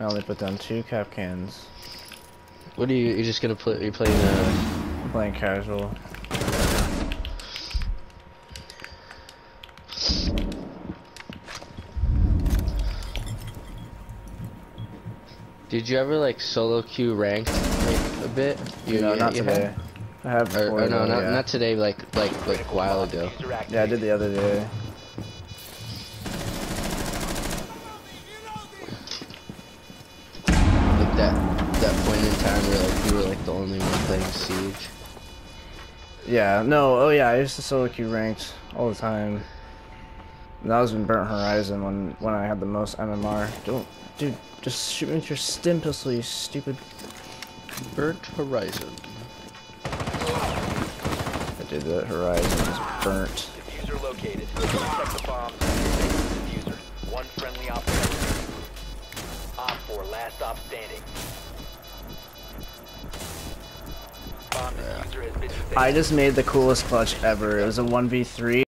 I only put down two Kapkans. What are you? You're just gonna play? You're playing. Uh, I'm playing casual. did you ever like solo queue ranked like a bit? You, no, you- not you today. have? I have Or, or no, not yeah. not today. Like like like a while ago. Yeah, I did the other day. That that point in time where like you were like the only one playing Siege. Yeah, no, oh yeah, I used to solo queue ranked all the time. And that was in Burnt Horizon when when I had the most MMR. Don't, dude, just shoot me with your stim pistol, you stupid. Burnt Horizon. I did the Horizon is burnt. Defuser located. Protect the bomb. 4, last op standing. Bomb defuser has been I just made the coolest clutch ever. It was a 1v3.